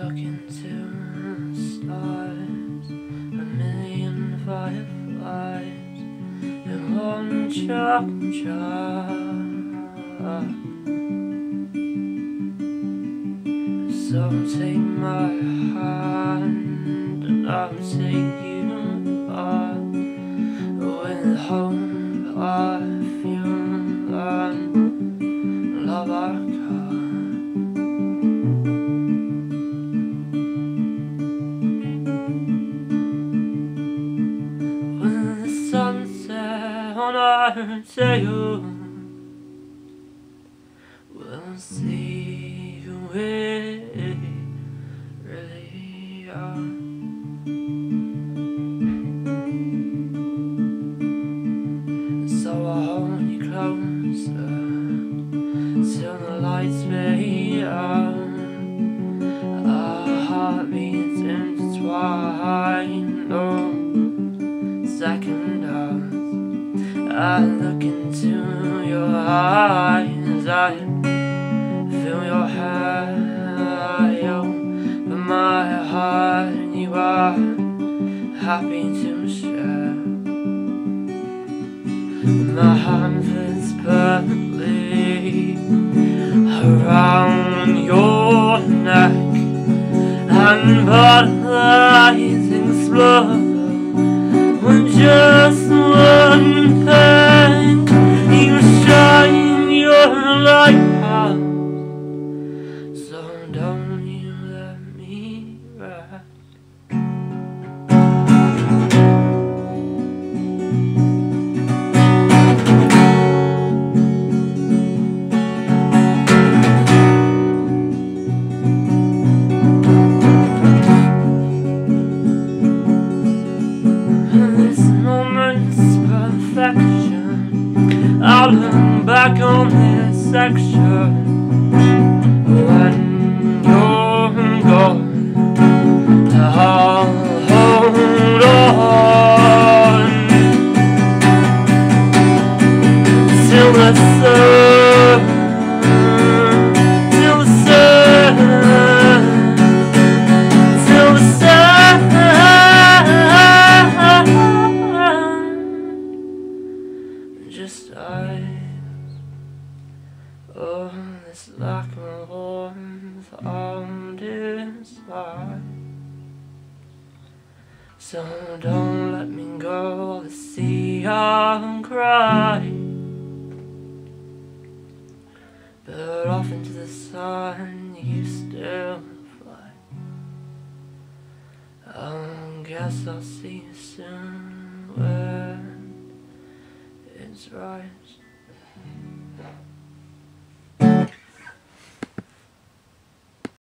stuck into the stars. A million fireflies And one chop chop Some take my hand And I'll take you on When home on our tail We'll see who we really are. So I'll hold you closer Till the lights fade out Our heartbeats No I look into your eyes I feel your hand But my heart and you are happy to share. My hand fits perfectly around your neck. And butterflies explode with just one thing rest This moment's perfection. I'll look back on this section Oh, this lack of warmth on this side So don't let me go to see and cry. But off into the sun you still fly I guess I'll see you soon when it's right.